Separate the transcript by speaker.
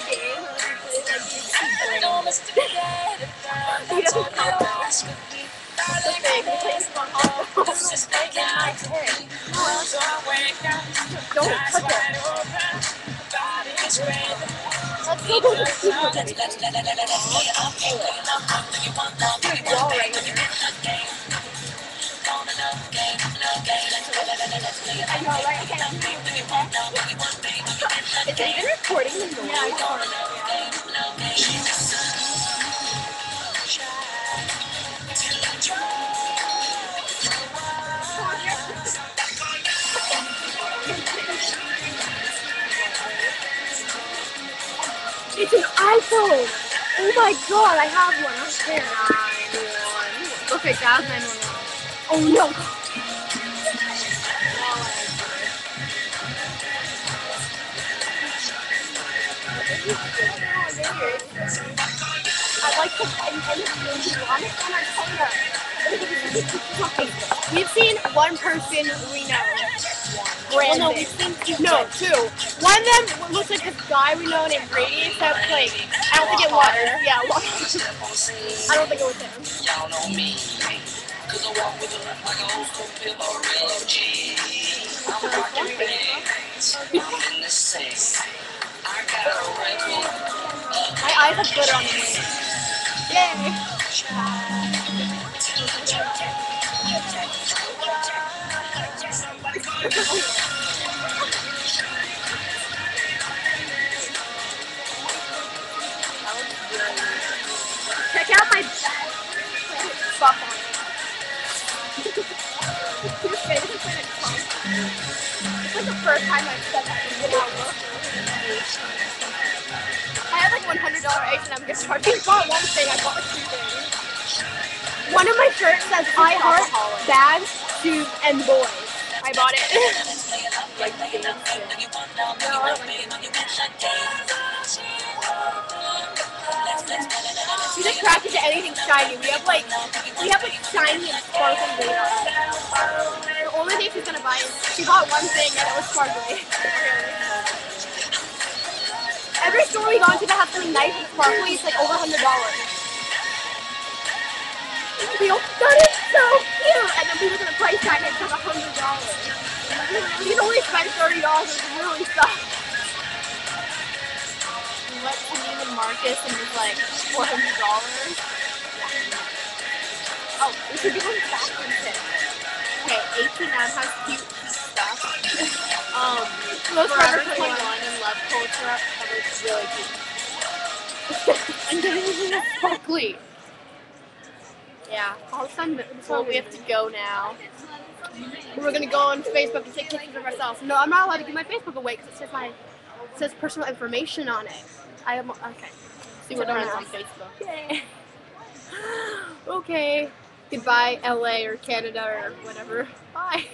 Speaker 1: play a game. and we're playing, like, He doesn't count though. That's the thing. We're playing Smart Hall. Don't touch it. To the wall right here. I? Okay. Is it even recording the noise? Yeah, it's an iPhone! Oh my god, I have one. Okay, 911. Okay, was 911. Oh no! I'd like to end any video on it on our camera. We've seen one person we know. Brandon. no, we've seen two. No, two. One of them looks like this guy we know named Brady, except like I don't think it was. Yeah, water. I don't think it was him.
Speaker 2: Y'all know me. Cause I walk with a like a old school Bill real OG. I'm rocking bands. I'm in the same.
Speaker 1: My eyes have glitter on me. Yay! Check out my buff on. Your face is in a clump. It's like the first time I've said that in a video. I have like $100 H&M gift card. I bought one thing, I bought two things. One of my shirts says I heart bags, shoes, and boys. I bought it. like things. No, I. She's attracted to anything shiny. We have like we have like shiny and sparkly radar. The only thing she's gonna buy is she bought one thing and it was sparkly. Every store we go into that has something nice and sparkly, it's like over a hundred dollars. We go, that is so cute! And then we at the price tag and it's like a hundred dollars. We can only spend thirty dollars, it really sucks. We went to Neiman Marcus and it was like four hundred dollars. Oh, we should do one fashion tip. Okay, H&M has cute stuff. um, Forever
Speaker 3: Forever
Speaker 1: 21
Speaker 3: 21 and Love Culture that was really cute.
Speaker 1: and then it's sparkly.
Speaker 3: Yeah.
Speaker 1: All of a sudden,
Speaker 3: So we have to go now.
Speaker 1: We're gonna go on Facebook and take pictures of ourselves. No, I'm not allowed to give my Facebook away because it says my it says personal information on it. I am okay.
Speaker 3: See what friends on Facebook.
Speaker 1: Yay. okay. Goodbye, LA or Canada or whatever. Bye.